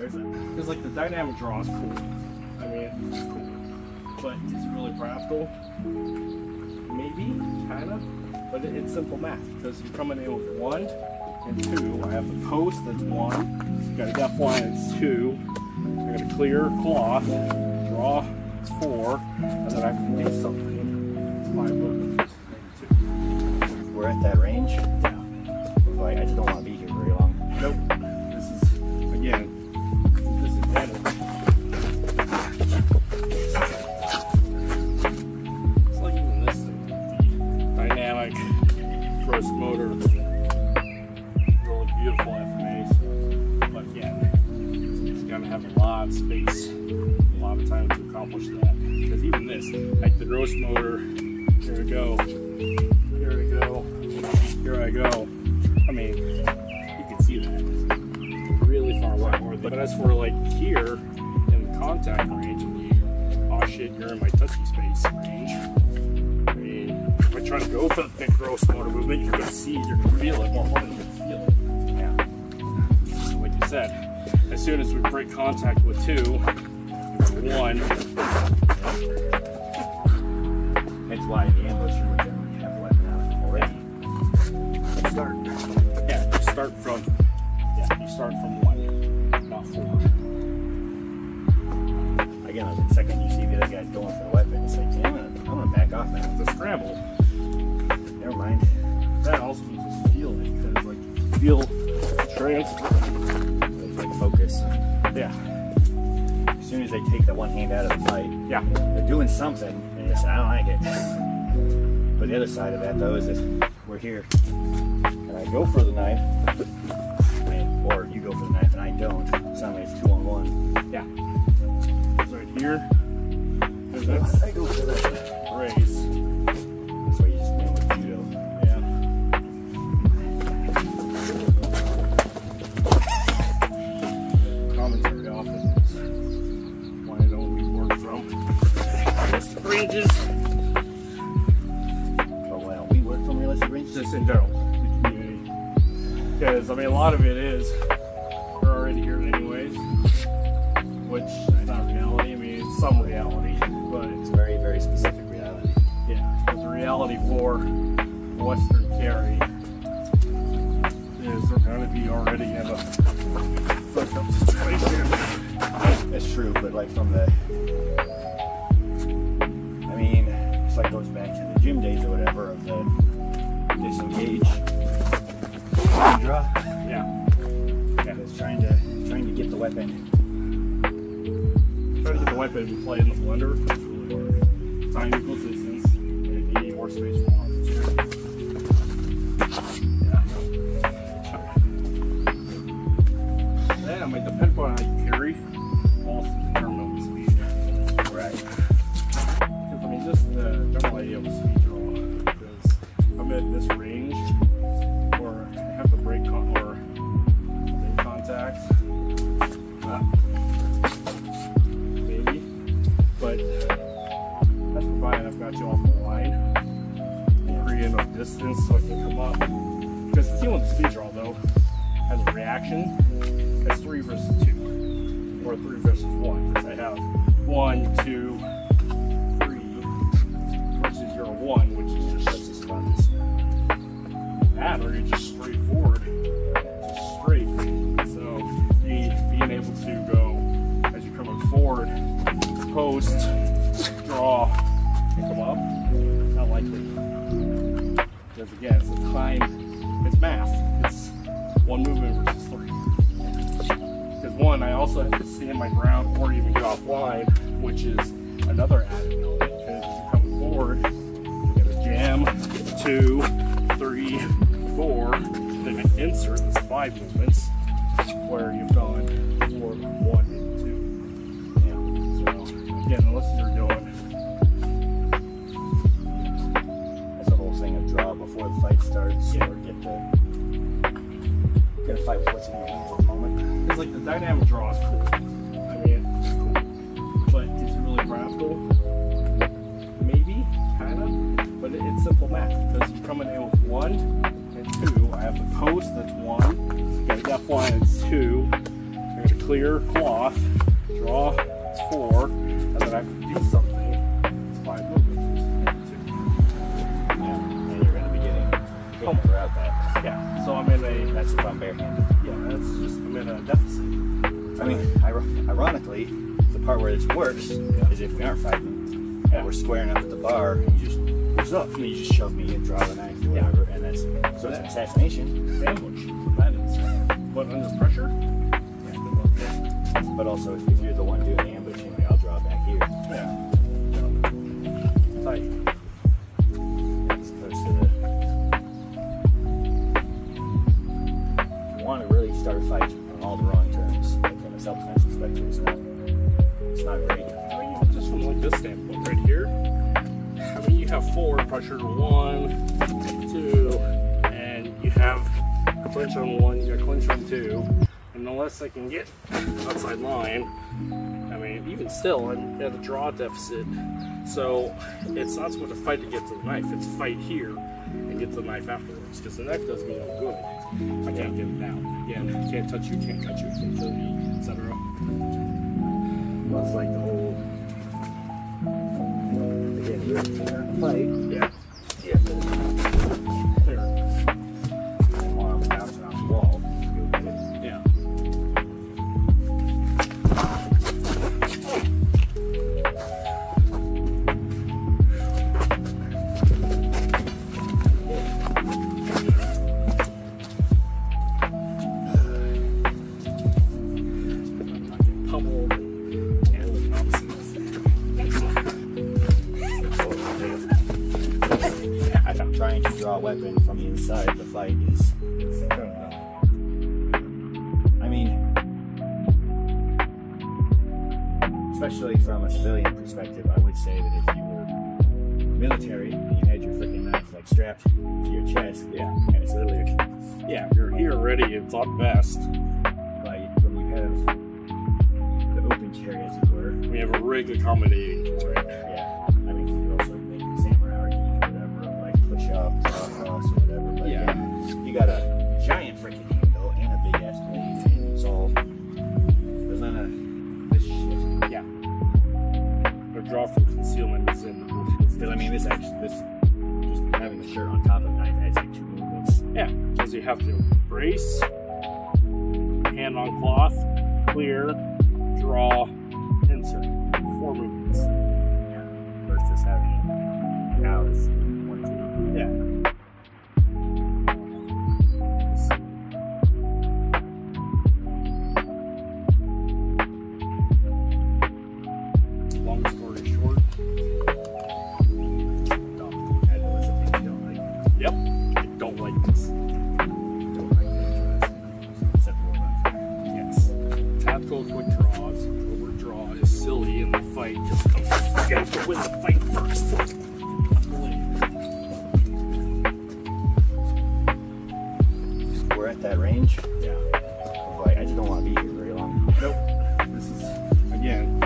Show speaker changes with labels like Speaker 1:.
Speaker 1: There's a, because like the dynamic draw is cool. I mean, it's cool, but is it really practical? Maybe, kind of, but it, it's simple math because you're coming in with one and two. I have the post that's one. Got a depth line that's two. I got a clear cloth. Draw it's four, and then I can do something. It's five two.
Speaker 2: We're at that range.
Speaker 1: Yeah.
Speaker 2: Like, I just don't want to be here very long.
Speaker 1: Nope. This, like the gross motor, here we go, here we go, here I go. I mean, you can see that really far away. But as for like here in contact range, you, oh shit, you're in my touchy space range. I mean, if I try to go for the big gross motor movement, you're gonna see you're gonna feel it more more than you can feel it. Yeah. So like you said, as soon as we break contact with two, one,
Speaker 2: Why the ambusher would generally have weapon out already. Start.
Speaker 1: yeah, you start from, yeah, you start from one, not four.
Speaker 2: Again, the second you see the other guys going for the weapon, it's like, I'm gonna, I'm gonna back off now.
Speaker 1: It's a scramble.
Speaker 2: Never mind.
Speaker 1: That also means just feel it because like feel.
Speaker 2: It's like focus.
Speaker 1: Yeah,
Speaker 2: As soon as they take that one hand out of the fight,
Speaker 1: yeah,
Speaker 2: they're doing something, it's, I don't like it. But the other side of that, though, is if we're here and I go for the knife,
Speaker 1: which is not reality. I mean, it's some reality, but it's
Speaker 2: It's very, very specific reality.
Speaker 1: Yeah, but the reality for Western carry is they're going to be already in a fucked up situation.
Speaker 2: That's true, but like from the, I mean, it's like goes back to the gym days or whatever of the disengage, draw.
Speaker 1: Yeah,
Speaker 2: Yeah, it's trying to trying to get the weapon.
Speaker 1: Try to get the weapon and play in the blender. That's really hard. Time equals distance so I can come up. Because the thing with the speed draw though has a reaction. That's three versus two, or three versus one. Because I have one, two, three versus your one, which is just
Speaker 2: Let's just run this.
Speaker 1: that, or you're just straight forward, just straight. So be, being able to go as you're coming forward, post, draw, and come up, not likely. Because again, it's time, it's math. It's one movement versus three. Because one, I also have to stand my ground or even get offline, which is another added element. Because as you're coming forward, you got a jam, two, three, four, then an insert, that's five movements, where you've gone and then I to do something, it's five movements.
Speaker 2: Yeah. And you're gonna be getting hit throughout that.
Speaker 1: Yeah, so I'm in a,
Speaker 2: That's if I'm barehanded.
Speaker 1: yeah, that's just, I'm in a deficit.
Speaker 2: I mean, ironically, the part where this works is if we aren't fighting, and we're squaring up at the bar, and you just what's up? And you just shove me and draw the knife or whatever Yeah. and that's so it's an assassination.
Speaker 1: ambush, that is. But under pressure,
Speaker 2: But also, if, you're the one doing the Opposed to the. You want to really start a fight on all the wrong terms, like from a self-defense perspective, it's not. It's not great.
Speaker 1: I mean, just from like this standpoint right here, I mean, you have forward pressure one, two, and you have a clinch on one, you got clinch on two, and unless I can get outside line, mean, even still, I'm at a draw deficit. So it's not so much a fight to get to the knife; it's fight here and get to the knife afterwards, because the knife does me no good. I can't get it down. Again, can't touch you, can't cut you, can't kill you, etc.
Speaker 2: It's like the whole. Again, you're in a fight.
Speaker 1: Yeah. Pummeled.
Speaker 2: I am trying to draw a weapon from inside the fight is. is I mean, especially from a civilian perspective, I would say that if you were military and you had your freaking knife like strapped to your chest,
Speaker 1: Yeah.
Speaker 2: and it's literally
Speaker 1: Yeah, you're here already, it's on best.
Speaker 2: like when you have the as it were.
Speaker 1: We have a rig accommodating for it.
Speaker 2: Yeah, I mean, you could also make the samurai or whatever, like push up, draw across, or whatever. But
Speaker 1: Yeah.
Speaker 2: yeah, you got a giant freaking handle and a big ass blade, and it's all. There's none of this shit.
Speaker 1: Yeah. The draw from concealment is in the.
Speaker 2: Because I mean, this actually, this just having the shirt on top of knife adds like two movements.
Speaker 1: Yeah, because you have to brace, hand on cloth, clear, draw, insert. Four movements.
Speaker 2: Having now it's one two.
Speaker 1: Yeah. Yep, I don't like this.
Speaker 2: We're at
Speaker 1: that range. Yeah. Like, I just don't want to be here very long. Nope. This is, again,